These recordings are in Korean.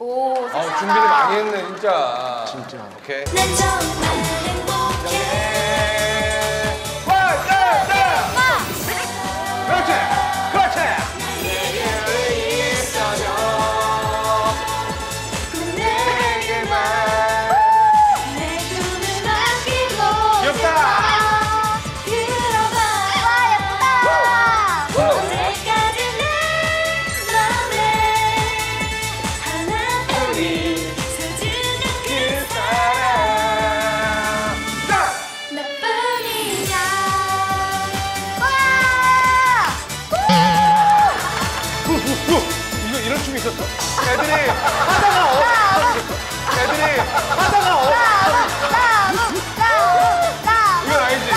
오, 아, 준비를 많이 했네, 진짜. 진짜. 오케이. 이런 춤이 있었어? 애들이 하다가 어. 애들이 하다가 어. 이건 아니지. 아.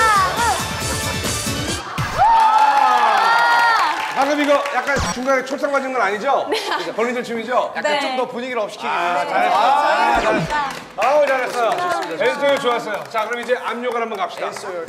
방금 이거 약간 중간에 초상 맞은 건 아니죠? 네. 걸리들 춤이죠? 약간 좀 더 분위기를 업시키기 위해서. 잘했어. 아, 잘했어. 아우, 잘했어요. 댄스요 좋았어요. 자, 그럼 이제 압력을 한번 갑시다. 댄스요.